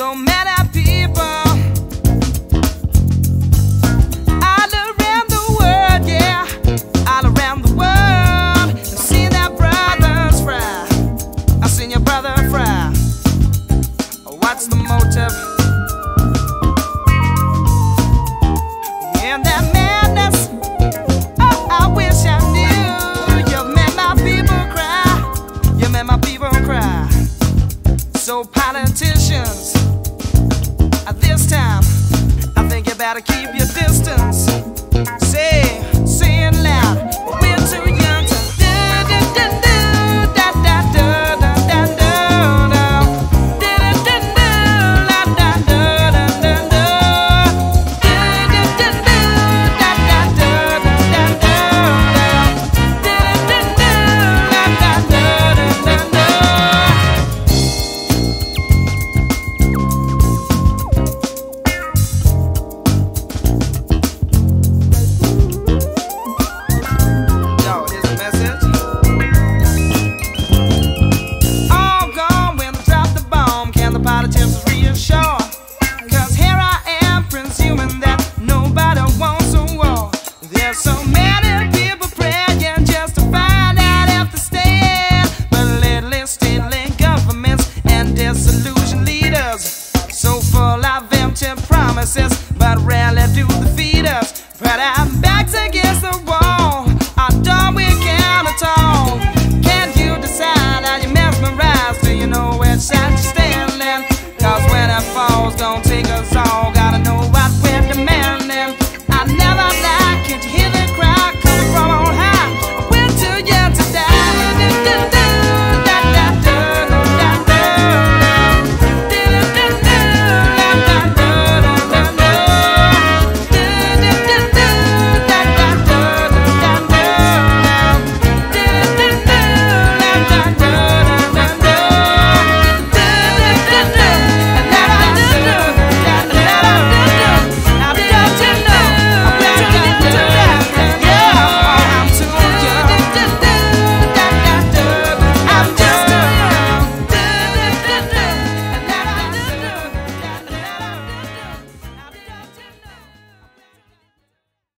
So mad at people. politicians. This time, I think you better keep your distance.